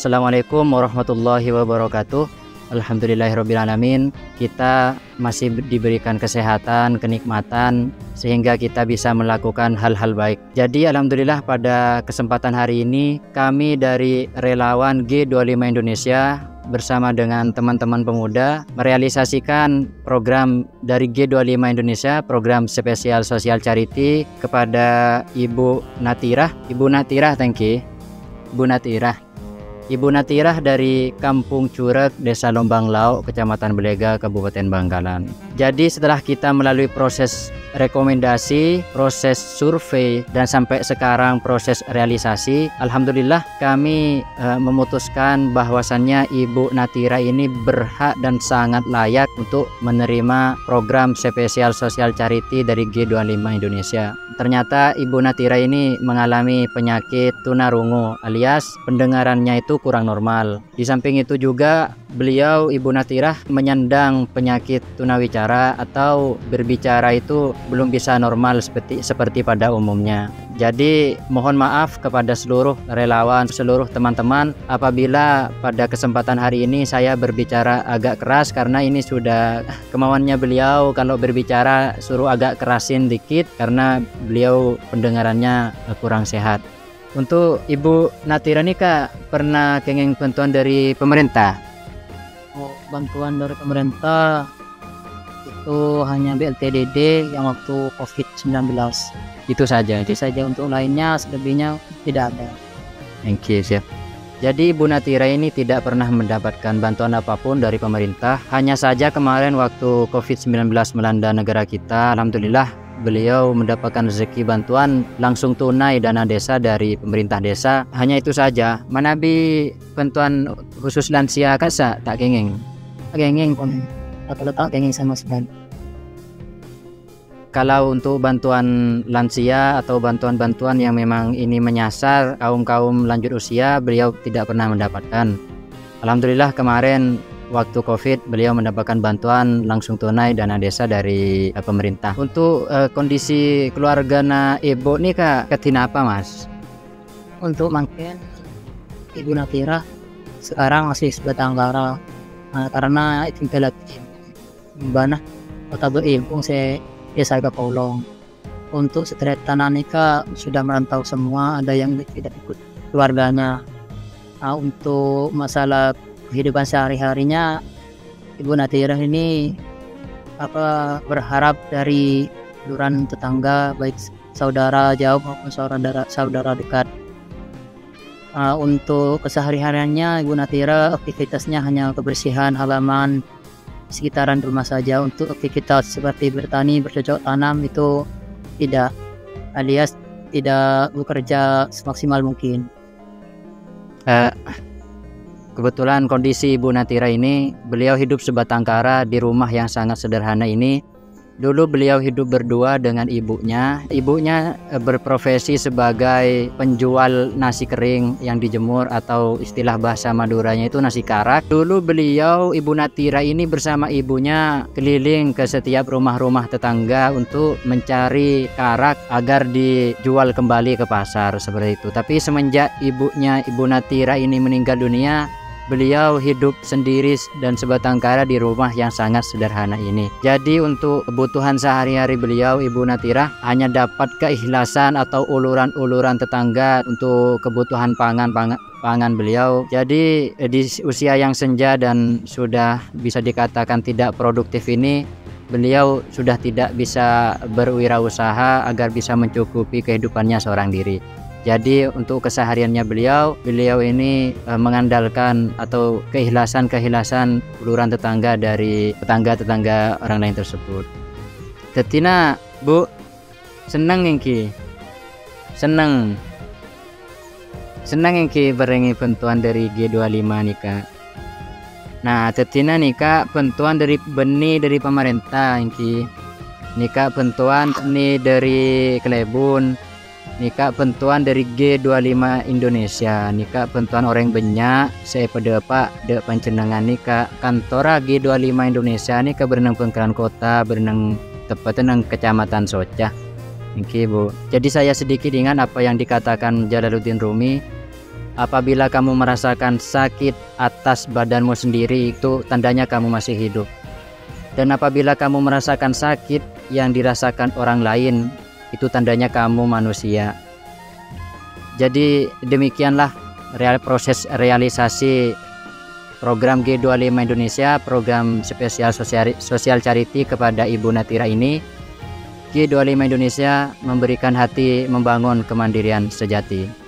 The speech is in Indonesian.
Assalamualaikum warahmatullahi wabarakatuh. Alhamdulillahirrabbilalamin Kita masih diberikan kesehatan, kenikmatan Sehingga kita bisa melakukan hal-hal baik Jadi Alhamdulillah pada kesempatan hari ini Kami dari relawan G25 Indonesia bersama dengan teman-teman pemuda merealisasikan program dari G25 Indonesia, program spesial sosial charity kepada Ibu Natirah. Ibu Natirah, thank you. Ibu Natirah. Ibu Natirah dari Kampung Curek, Desa Lombang Lau, Kecamatan Belega, Kabupaten Bangkalan. Jadi setelah kita melalui proses rekomendasi, proses survei, dan sampai sekarang proses realisasi, Alhamdulillah kami e, memutuskan bahwasannya Ibu Natira ini berhak dan sangat layak untuk menerima program spesial sosial charity dari G25 Indonesia. Ternyata Ibu Natira ini mengalami penyakit tunarungu alias pendengarannya itu kurang normal. Di samping itu juga beliau Ibu Natirah menyandang penyakit tunawicara atau berbicara itu belum bisa normal seperti seperti pada umumnya. Jadi mohon maaf kepada seluruh relawan, seluruh teman-teman apabila pada kesempatan hari ini saya berbicara agak keras karena ini sudah kemauannya beliau kalau berbicara suruh agak kerasin dikit karena beliau pendengarannya kurang sehat. Untuk Ibu Natira nih Kak pernah kengeng bantuan dari pemerintah? Oh, bantuan dari pemerintah itu hanya BLTDD yang waktu COVID-19 itu saja itu saja untuk lainnya selebihnya tidak ada thank you chef jadi Bu Natira ini tidak pernah mendapatkan bantuan apa pun dari pemerintah. Hanya saja kemarin waktu COVID-19 melanda negara kita, Alhamdulillah beliau mendapatkan rezeki bantuan langsung tunai dana desa dari pemerintah desa. Hanya itu saja. Manabi bantuan khusus lansia kasa tak kengeng? Kengeng pun. Atau letak kengeng sama sekali kalau untuk bantuan lansia atau bantuan-bantuan yang memang ini menyasar kaum-kaum lanjut usia beliau tidak pernah mendapatkan Alhamdulillah kemarin waktu COVID beliau mendapatkan bantuan langsung tunai dana desa dari uh, pemerintah. Untuk uh, kondisi keluarga na ibu nih kak ketina apa mas? Untuk makin ibu Natira sekarang masih sebatang uh, karena lagi bana kota beribu saya ya saya Paulong untuk setelah tanah nikah sudah merantau semua ada yang tidak ikut keluarganya nah, untuk masalah kehidupan sehari-harinya Ibu Natira ini apa berharap dari luran tetangga baik saudara jauh maupun saudara saudara dekat uh, untuk kesehari-hariannya Ibu Natira aktivitasnya hanya kebersihan halaman sekitaran rumah saja untuk aktivitas seperti bertani bercocok tanam itu tidak alias tidak bekerja semaksimal mungkin. Uh, kebetulan kondisi Ibu Natira ini beliau hidup sebatang kara di rumah yang sangat sederhana ini Dulu beliau hidup berdua dengan ibunya. Ibunya eh, berprofesi sebagai penjual nasi kering yang dijemur atau istilah bahasa Maduranya itu nasi karak. Dulu beliau Ibu Natira ini bersama ibunya keliling ke setiap rumah-rumah tetangga untuk mencari karak agar dijual kembali ke pasar seperti itu. Tapi semenjak ibunya Ibu Natira ini meninggal dunia, Beliau hidup sendiri dan sebatang kara di rumah yang sangat sederhana ini. Jadi untuk kebutuhan sehari-hari beliau Ibu Natira hanya dapat keikhlasan atau uluran-uluran tetangga untuk kebutuhan pangan pangan pangan beliau. Jadi di usia yang senja dan sudah bisa dikatakan tidak produktif ini beliau sudah tidak bisa berwirausaha agar bisa mencukupi kehidupannya seorang diri. Jadi untuk kesehariannya beliau, beliau ini e, mengandalkan atau keikhlasan-keikhlasan uluran tetangga dari tetangga-tetangga orang lain tersebut. Tetina, Bu, senang ki, senang, senang ki berengi bantuan dari G25 nih kak. Nah, tetina nih kak bantuan dari benih dari pemerintah ki. Nika bantuan ini dari Kelebun, Nika pentuan dari G25 Indonesia. Nika pentuan orang banyak. Saya pada pak de pancenengan nika. Kantora G25 Indonesia nika berenang pengkeran kota berenang tepatnya nang kecamatan Soca Oke bu. Jadi saya sedikit dengan apa yang dikatakan Jalaluddin Rumi. Apabila kamu merasakan sakit atas badanmu sendiri itu tandanya kamu masih hidup. Dan apabila kamu merasakan sakit yang dirasakan orang lain itu tandanya kamu manusia. Jadi demikianlah real proses realisasi program G25 Indonesia, program spesial sosial, sosial charity kepada Ibu Natira ini. G25 Indonesia memberikan hati membangun kemandirian sejati.